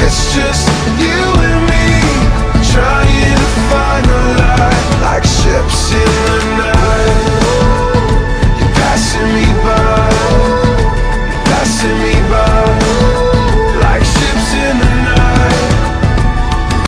it's just